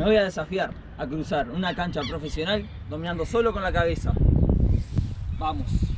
Me voy a desafiar a cruzar una cancha profesional dominando solo con la cabeza. Vamos.